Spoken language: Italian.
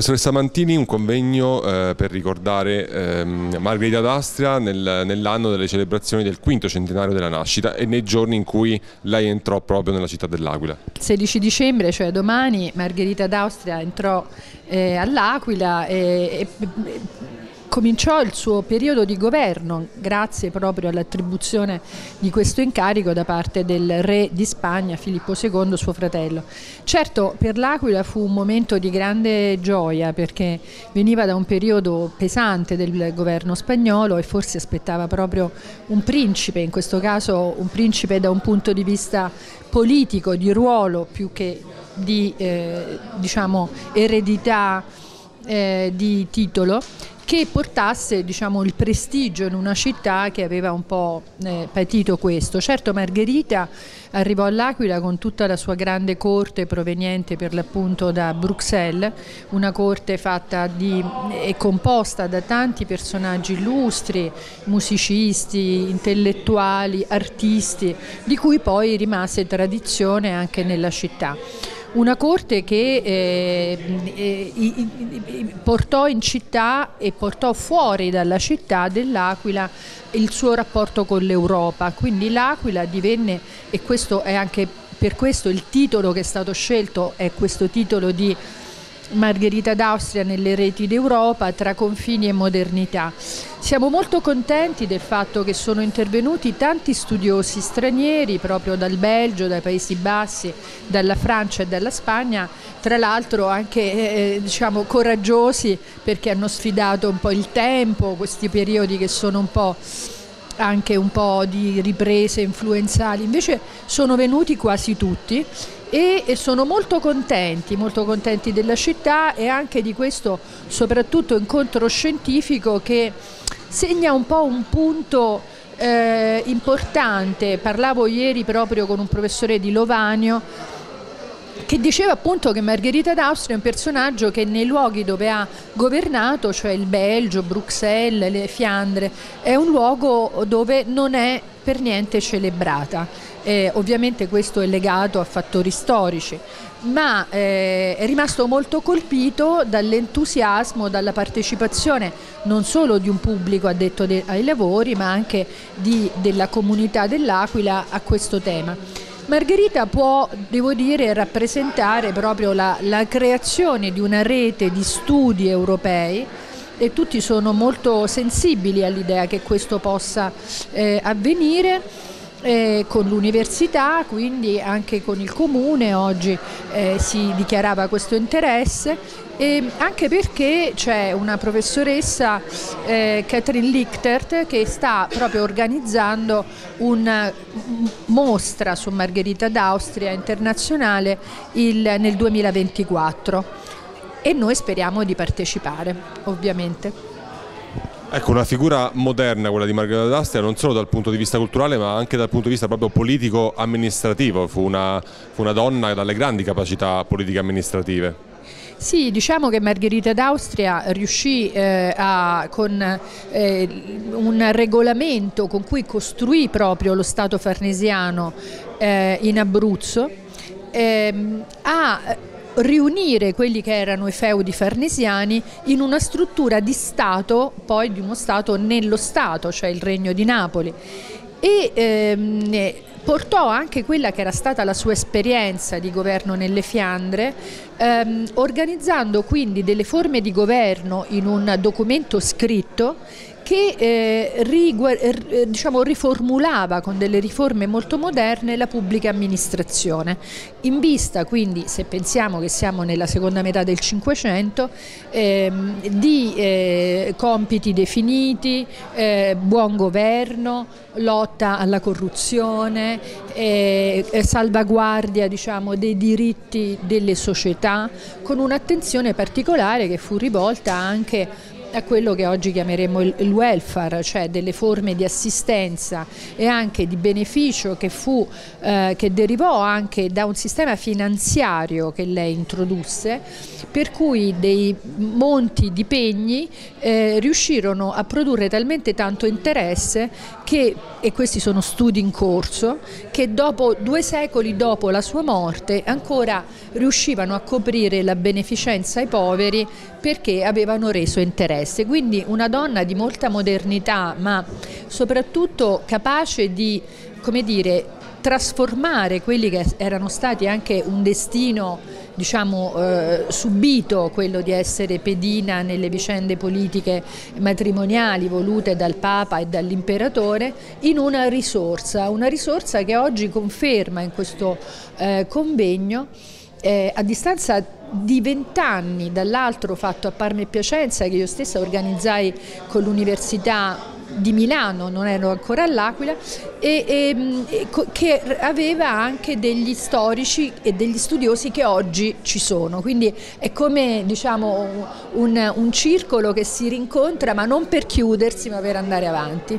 Professoressa Mantini, un convegno eh, per ricordare ehm, Margherita d'Astria nel, nell'anno delle celebrazioni del quinto centenario della nascita e nei giorni in cui lei entrò proprio nella città dell'Aquila. Il 16 dicembre, cioè domani, Margherita d'Austria entrò eh, all'Aquila e, e cominciò il suo periodo di governo grazie proprio all'attribuzione di questo incarico da parte del re di Spagna Filippo II, suo fratello. Certo per l'Aquila fu un momento di grande gioia perché veniva da un periodo pesante del governo spagnolo e forse aspettava proprio un principe, in questo caso un principe da un punto di vista politico, di ruolo più che di eh, diciamo, eredità eh, di titolo che portasse diciamo, il prestigio in una città che aveva un po' eh, patito questo. Certo Margherita arrivò all'Aquila con tutta la sua grande corte proveniente per l'appunto da Bruxelles, una corte fatta di, e composta da tanti personaggi illustri, musicisti, intellettuali, artisti, di cui poi rimase tradizione anche nella città una corte che eh, eh, portò in città e portò fuori dalla città dell'Aquila il suo rapporto con l'Europa, quindi l'Aquila divenne, e questo è anche per questo il titolo che è stato scelto, è questo titolo di Margherita d'Austria nelle reti d'Europa tra confini e modernità. Siamo molto contenti del fatto che sono intervenuti tanti studiosi stranieri proprio dal Belgio, dai Paesi Bassi, dalla Francia e dalla Spagna, tra l'altro anche eh, diciamo, coraggiosi perché hanno sfidato un po' il tempo, questi periodi che sono un po' anche un po' di riprese influenzali, invece sono venuti quasi tutti e, sono molto contenti, molto contenti della città e anche di questo soprattutto incontro scientifico che segna un po' un punto eh, importante. Parlavo ieri proprio con un professore di Lovanio che diceva appunto che Margherita d'Austria è un personaggio che nei luoghi dove ha governato, cioè il Belgio, Bruxelles, le Fiandre, è un luogo dove non è per niente celebrata. Eh, ovviamente questo è legato a fattori storici, ma eh, è rimasto molto colpito dall'entusiasmo, dalla partecipazione non solo di un pubblico addetto ai lavori, ma anche di, della comunità dell'Aquila a questo tema. Margherita può, devo dire, rappresentare proprio la, la creazione di una rete di studi europei e tutti sono molto sensibili all'idea che questo possa eh, avvenire eh, con l'università, quindi anche con il comune oggi eh, si dichiarava questo interesse e anche perché c'è una professoressa eh, Catherine Lichtert che sta proprio organizzando una mostra su Margherita d'Austria internazionale il, nel 2024 e noi speriamo di partecipare ovviamente. Ecco, una figura moderna quella di Margherita d'Astia non solo dal punto di vista culturale ma anche dal punto di vista proprio politico-amministrativo, fu una, fu una donna dalle grandi capacità politiche amministrative. Sì, diciamo che Margherita d'Austria riuscì eh, a, con eh, un regolamento con cui costruì proprio lo Stato farnesiano eh, in Abruzzo ehm, a riunire quelli che erano i feudi farnesiani in una struttura di Stato, poi di uno Stato nello Stato, cioè il Regno di Napoli. E ehm, portò anche quella che era stata la sua esperienza di governo nelle Fiandre, ehm, organizzando quindi delle forme di governo in un documento scritto che eh, eh, diciamo, riformulava con delle riforme molto moderne la pubblica amministrazione. In vista quindi, se pensiamo che siamo nella seconda metà del Cinquecento, ehm, di eh, compiti definiti, eh, buon governo, lotta alla corruzione, eh, salvaguardia diciamo, dei diritti delle società, con un'attenzione particolare che fu rivolta anche a quello che oggi chiameremo il welfare, cioè delle forme di assistenza e anche di beneficio che, fu, eh, che derivò anche da un sistema finanziario che lei introdusse, per cui dei monti di pegni eh, riuscirono a produrre talmente tanto interesse che, e questi sono studi in corso, che dopo due secoli dopo la sua morte ancora riuscivano a coprire la beneficenza ai poveri perché avevano reso interesse. Quindi una donna di molta modernità, ma soprattutto capace di, come dire, trasformare quelli che erano stati anche un destino diciamo, eh, subito quello di essere pedina nelle vicende politiche matrimoniali volute dal Papa e dall'imperatore in una risorsa, una risorsa che oggi conferma in questo eh, convegno eh, a distanza di vent'anni dall'altro fatto a Parma e Piacenza che io stessa organizzai con l'Università di Milano, non ero ancora all'Aquila, e, e, che aveva anche degli storici e degli studiosi che oggi ci sono. Quindi è come diciamo, un, un circolo che si rincontra ma non per chiudersi ma per andare avanti.